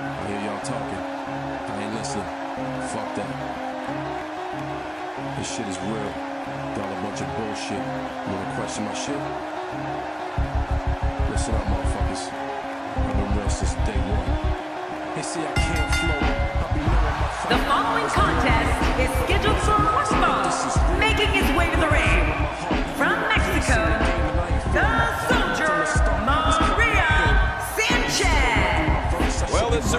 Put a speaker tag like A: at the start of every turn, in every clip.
A: I hear y'all talking. I ain't listening. Fuck that. This shit is real. Y'all a bunch of bullshit. You wanna question my shit? Listen up, motherfuckers. I've been real since day one. They say I can't.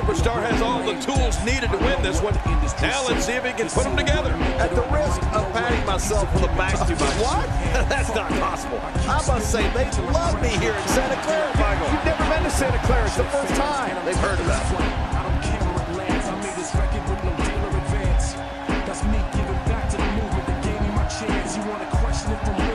A: superstar has all the tools needed to win this one. Now let's see if he can put them together. At the risk of patting myself on the back too much. What? That's not possible. I must say, they love me here in Santa Clara, Michael. You've never been to Santa Clara. It's the first time. They've heard of that. I. I made this record with no dealer advance. That's me giving back to the movement that gave me my chance. You want to question it from